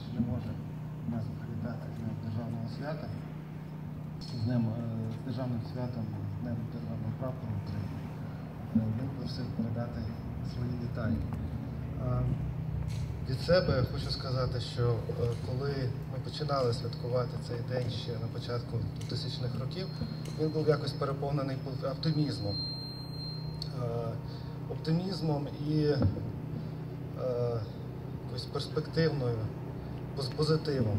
Миколаївич не може нас привітати з Днем Державного свята, з Днем е, з Державним святом, з Днем Державного прапору України. Е, Він просив передати свої вітання. Е, Від себе я хочу сказати, що коли ми починали святкувати цей день ще на початку 2000-х років, він був якось переповнений оптимізмом. Оптимізмом і перспективною, поз- позитивом.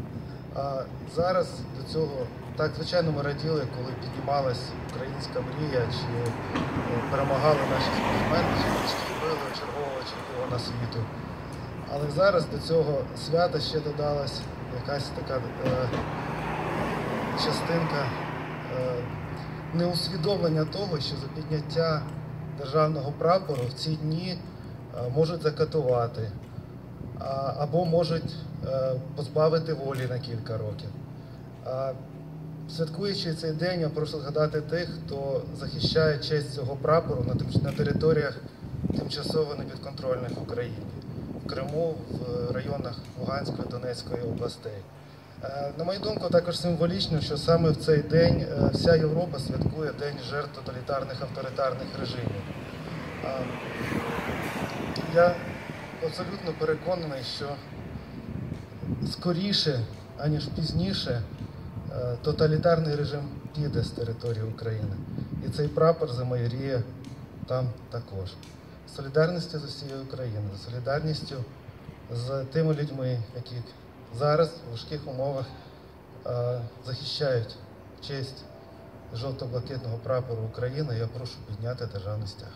А зараз до цього так звичайно ми раділи, коли піднімалась українська мрія, чи е, перемагали наші спортсмени, чи зробили чергового чемпіона світу. Але зараз до цього свята ще додалась якась така е, частинка е, неусвідомлення того, що за підняття державного прапору в ці дні е, можуть закатувати або можуть е, позбавити волі на кілька років. Святкуючи цей день, я прошу згадати тих, хто захищає честь цього прапору на, територіях тимчасово непідконтрольних Україні, в Криму, в районах Луганської, Донецької областей. Е, На мою думку, також символічно, що саме в цей день е, вся Європа святкує День жертв тоталітарних авторитарних режимів. Я абсолютно переконаний, що скоріше, аніж пізніше, е, тоталітарний режим піде з території України. І цей прапор замайоріє там також. Солідарністю з усією Україною, солідарністю з тими людьми, які зараз в важких умовах е, захищають честь жовто-блакитного прапору України. Я прошу підняти державний стяг.